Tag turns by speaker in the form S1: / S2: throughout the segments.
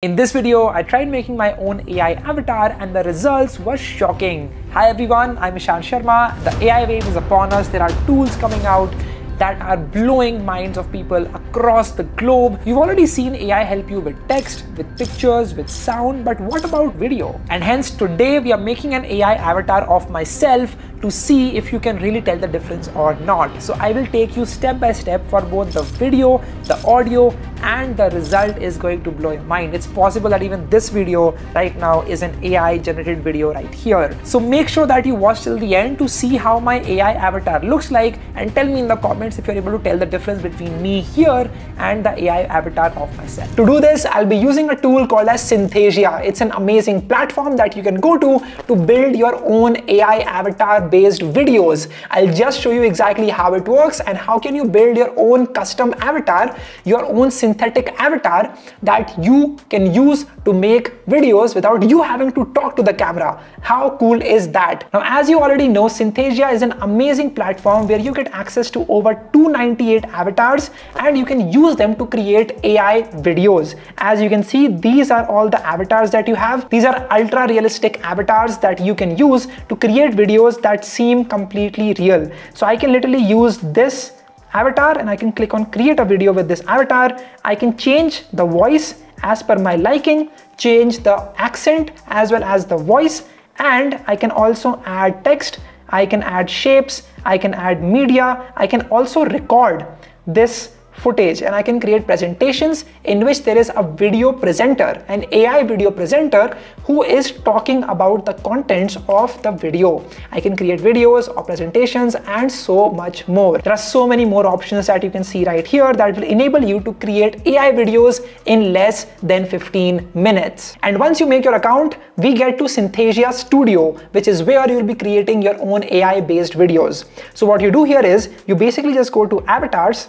S1: In this video, I tried making my own AI avatar and the results were shocking. Hi everyone, I'm Ishan Sharma. The AI wave is upon us. There are tools coming out that are blowing minds of people across the globe. You've already seen AI help you with text, with pictures, with sound, but what about video? And hence today we are making an AI avatar of myself to see if you can really tell the difference or not. So I will take you step by step for both the video, the audio, and the result is going to blow your mind. It's possible that even this video right now is an AI generated video right here. So make sure that you watch till the end to see how my AI avatar looks like and tell me in the comments if you're able to tell the difference between me here and the AI avatar of myself. To do this, I'll be using a tool called as Synthesia. It's an amazing platform that you can go to to build your own AI avatar based videos. I'll just show you exactly how it works and how can you build your own custom avatar, your own synthetic avatar that you can use to make videos without you having to talk to the camera. How cool is that? Now, as you already know, Synthesia is an amazing platform where you get access to over 298 avatars and you can use them to create AI videos. As you can see, these are all the avatars that you have. These are ultra realistic avatars that you can use to create videos that seem completely real. So I can literally use this avatar and I can click on create a video with this avatar. I can change the voice as per my liking, change the accent as well as the voice and I can also add text, I can add shapes, I can add media, I can also record this footage and I can create presentations in which there is a video presenter, an AI video presenter who is talking about the contents of the video. I can create videos or presentations and so much more. There are so many more options that you can see right here that will enable you to create AI videos in less than 15 minutes. And once you make your account, we get to Synthesia Studio, which is where you'll be creating your own AI based videos. So what you do here is you basically just go to avatars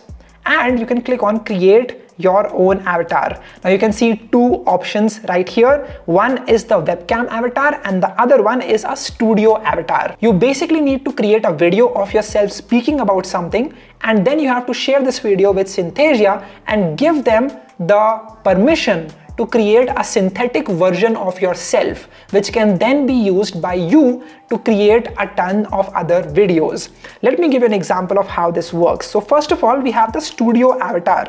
S1: and you can click on create your own avatar. Now you can see two options right here. One is the webcam avatar and the other one is a studio avatar. You basically need to create a video of yourself speaking about something and then you have to share this video with Synthesia and give them the permission to create a synthetic version of yourself, which can then be used by you to create a ton of other videos. Let me give you an example of how this works. So first of all, we have the studio avatar.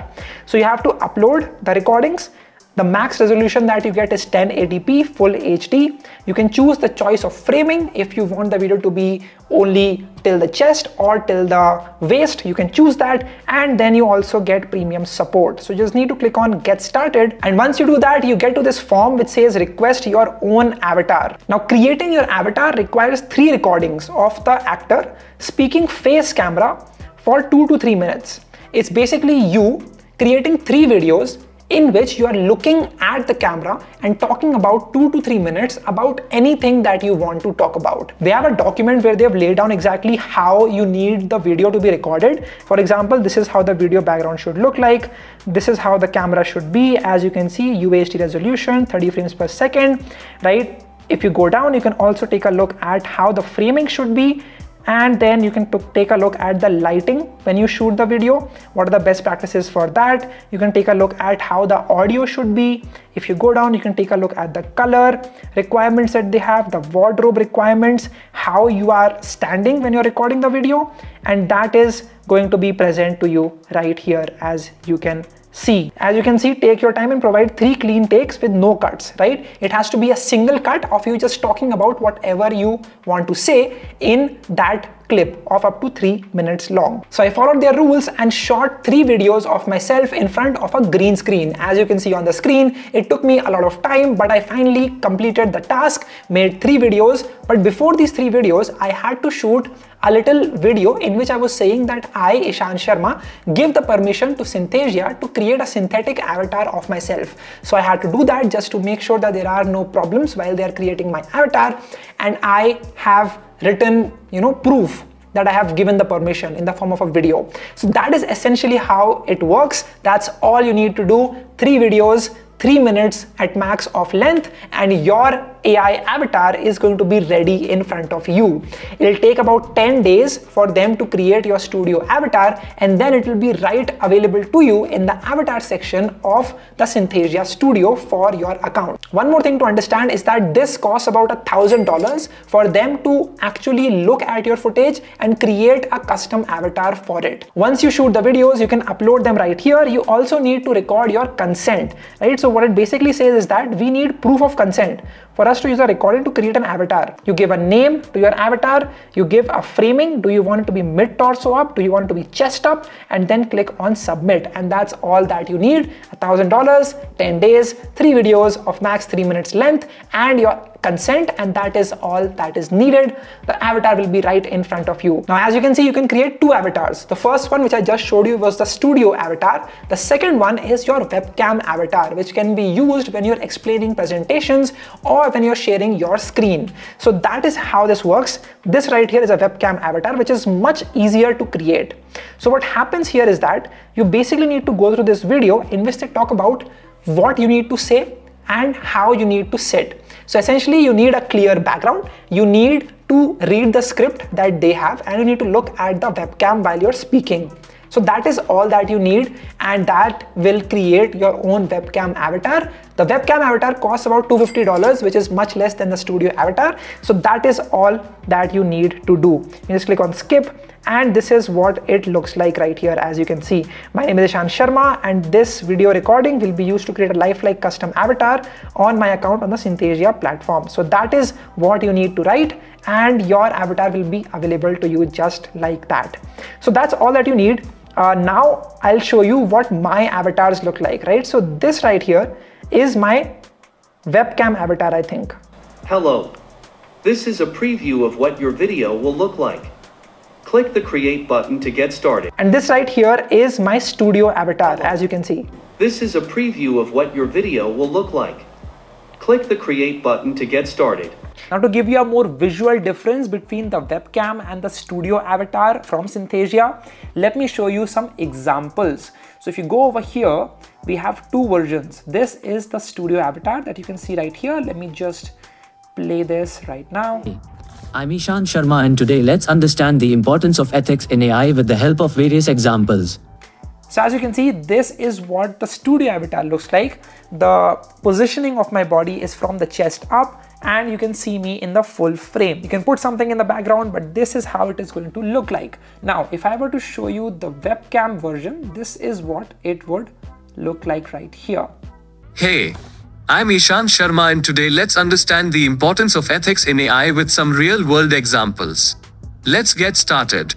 S1: So you have to upload the recordings the max resolution that you get is 1080p full HD. You can choose the choice of framing if you want the video to be only till the chest or till the waist. You can choose that and then you also get premium support. So you just need to click on get started and once you do that you get to this form which says request your own avatar. Now creating your avatar requires three recordings of the actor speaking face camera for two to three minutes. It's basically you creating three videos in which you are looking at the camera and talking about two to three minutes about anything that you want to talk about. They have a document where they have laid down exactly how you need the video to be recorded. For example, this is how the video background should look like. This is how the camera should be. As you can see, UHD resolution, 30 frames per second, right? If you go down, you can also take a look at how the framing should be and then you can take a look at the lighting when you shoot the video what are the best practices for that. You can take a look at how the audio should be. If you go down you can take a look at the color requirements that they have the wardrobe requirements how you are standing when you're recording the video. And that is going to be present to you right here as you can see. As you can see, take your time and provide three clean takes with no cuts, right? It has to be a single cut of you just talking about whatever you want to say in that clip of up to 3 minutes long. So I followed their rules and shot 3 videos of myself in front of a green screen. As you can see on the screen, it took me a lot of time but I finally completed the task, made 3 videos but before these 3 videos I had to shoot a little video in which I was saying that I, Ishan Sharma, give the permission to Synthesia to create a synthetic avatar of myself. So I had to do that just to make sure that there are no problems while they are creating my avatar and I have written, you know, proof that I have given the permission in the form of a video. So that is essentially how it works. That's all you need to do. Three videos, 3 minutes at max of length and your AI avatar is going to be ready in front of you. It'll take about 10 days for them to create your studio avatar and then it will be right available to you in the avatar section of the Synthesia studio for your account. One more thing to understand is that this costs about a thousand dollars for them to actually look at your footage and create a custom avatar for it. Once you shoot the videos, you can upload them right here. You also need to record your consent, right? So what it basically says is that we need proof of consent for us to use a recording to create an avatar. You give a name to your avatar, you give a framing. Do you want it to be mid torso up? Do you want it to be chest up? And then click on submit. And that's all that you need. A thousand dollars, 10 days, three videos of max three minutes length, and your consent and that is all that is needed. The avatar will be right in front of you. Now, as you can see, you can create two avatars. The first one, which I just showed you was the studio avatar. The second one is your webcam avatar, which can be used when you're explaining presentations or when you're sharing your screen. So that is how this works. This right here is a webcam avatar, which is much easier to create. So what happens here is that you basically need to go through this video in which they talk about what you need to say and how you need to sit. So essentially you need a clear background. You need to read the script that they have and you need to look at the webcam while you're speaking. So that is all that you need and that will create your own webcam avatar. The webcam avatar costs about $250 which is much less than the studio avatar. So that is all that you need to do. You just click on skip and this is what it looks like right here as you can see. My name is Ishan Sharma and this video recording will be used to create a lifelike custom avatar on my account on the Synthesia platform. So that is what you need to write and your avatar will be available to you just like that. So that's all that you need. Uh, now I'll show you what my avatars look like, right? So this right here is my webcam avatar, I think.
S2: Hello. This is a preview of what your video will look like. Click the create button to get started.
S1: And this right here is my studio avatar, as you can see.
S2: This is a preview of what your video will look like. Click the create button to get started.
S1: Now to give you a more visual difference between the webcam and the studio avatar from Synthesia, let me show you some examples. So if you go over here, we have two versions. This is the studio avatar that you can see right here. Let me just play this right now.
S3: I'm Ishan Sharma and today let's understand the importance of ethics in AI with the help of various examples.
S1: So as you can see, this is what the studio avatar looks like. The positioning of my body is from the chest up and you can see me in the full frame. You can put something in the background, but this is how it is going to look like. Now, if I were to show you the webcam version, this is what it would look like right here.
S4: Hey, I'm Ishan Sharma and today let's understand the importance of ethics in AI with some real world examples. Let's get started.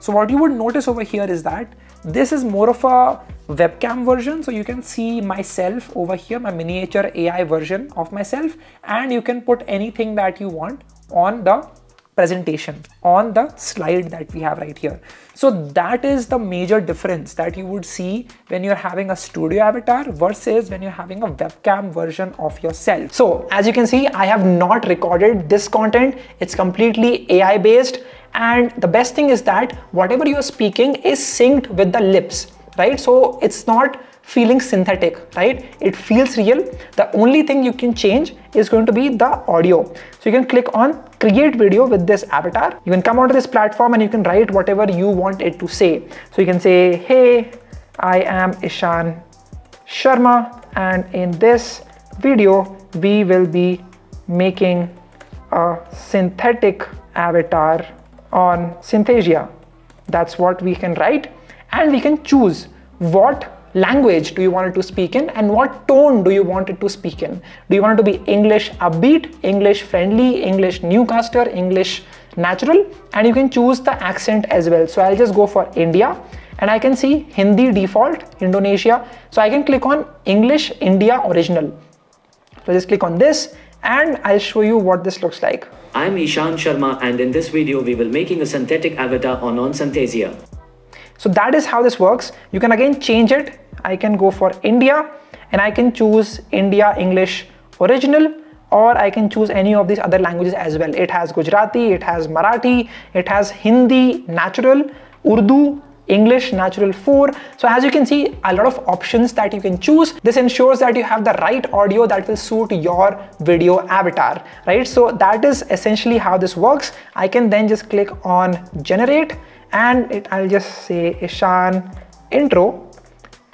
S1: So what you would notice over here is that this is more of a webcam version. So you can see myself over here, my miniature AI version of myself, and you can put anything that you want on the presentation on the slide that we have right here. So that is the major difference that you would see when you're having a studio avatar versus when you're having a webcam version of yourself. So as you can see, I have not recorded this content. It's completely AI based. And the best thing is that whatever you're speaking is synced with the lips, right? So it's not feeling synthetic, right? It feels real. The only thing you can change is going to be the audio. So you can click on create video with this avatar. You can come onto this platform and you can write whatever you want it to say. So you can say, hey, I am Ishan Sharma and in this video, we will be making a synthetic avatar on Synthesia. That's what we can write and we can choose what language do you want it to speak in and what tone do you want it to speak in? Do you want it to be English upbeat, English friendly, English newcaster, English natural and you can choose the accent as well. So I'll just go for India and I can see Hindi default, Indonesia. So I can click on English India original. So just click on this and I'll show you what this looks like.
S5: I'm Ishan Sharma and in this video we will be making a synthetic avatar on on Synthesia.
S1: So that is how this works. You can again change it I can go for India and I can choose India English original or I can choose any of these other languages as well. It has Gujarati, it has Marathi, it has Hindi natural, Urdu English Natural 4. So as you can see, a lot of options that you can choose. This ensures that you have the right audio that will suit your video avatar, right? So that is essentially how this works. I can then just click on generate and it, I'll just say Ishan intro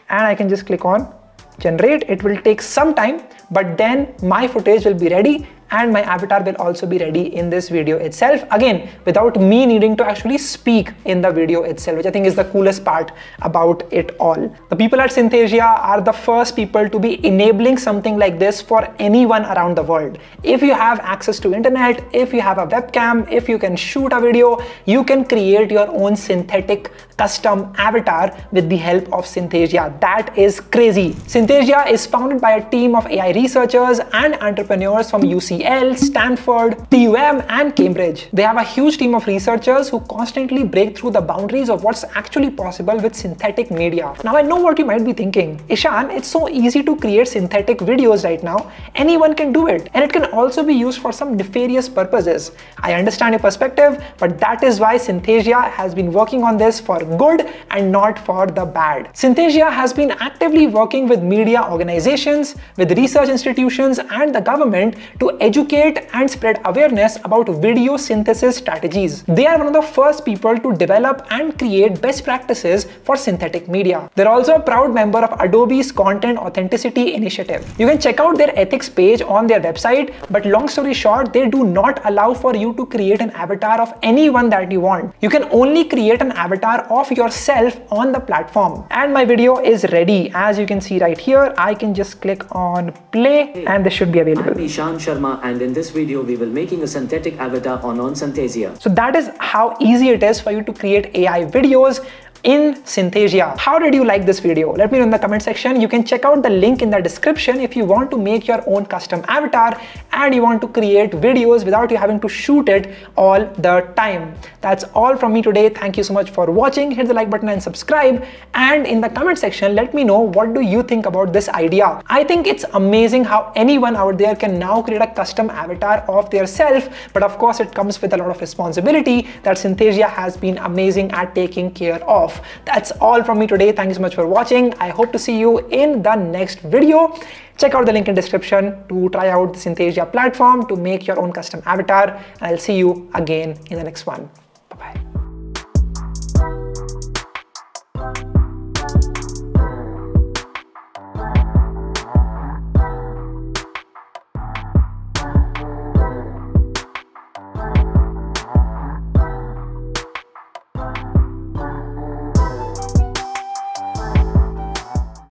S1: and I can just click on generate. It will take some time, but then my footage will be ready and my avatar will also be ready in this video itself again without me needing to actually speak in the video itself which I think is the coolest part about it all. The people at Synthesia are the first people to be enabling something like this for anyone around the world. If you have access to internet, if you have a webcam, if you can shoot a video, you can create your own synthetic custom avatar with the help of Synthesia. That is crazy. Synthesia is founded by a team of AI researchers and entrepreneurs from UC UCL, Stanford, TUM and Cambridge. They have a huge team of researchers who constantly break through the boundaries of what's actually possible with synthetic media. Now I know what you might be thinking. Ishan, it's so easy to create synthetic videos right now. Anyone can do it and it can also be used for some nefarious purposes. I understand your perspective, but that is why Synthesia has been working on this for good and not for the bad. Synthesia has been actively working with media organizations, with research institutions and the government to educate educate and spread awareness about video synthesis strategies. They are one of the first people to develop and create best practices for synthetic media. They're also a proud member of Adobe's Content Authenticity Initiative. You can check out their ethics page on their website, but long story short, they do not allow for you to create an avatar of anyone that you want. You can only create an avatar of yourself on the platform. And my video is ready. As you can see right here, I can just click on play and this should be available.
S5: I'm Ishan Sharma and in this video we will making a synthetic avatar on on.
S1: So that is how easy it is for you to create AI videos in Synthesia. How did you like this video? Let me know in the comment section. You can check out the link in the description if you want to make your own custom avatar and you want to create videos without you having to shoot it all the time. That's all from me today. Thank you so much for watching. Hit the like button and subscribe. And in the comment section, let me know what do you think about this idea. I think it's amazing how anyone out there can now create a custom avatar of their self. But of course, it comes with a lot of responsibility that Synthesia has been amazing at taking care of off. That's all from me today. Thank you so much for watching. I hope to see you in the next video. Check out the link in description to try out the Synthesia platform to make your own custom avatar. And I'll see you again in the next one.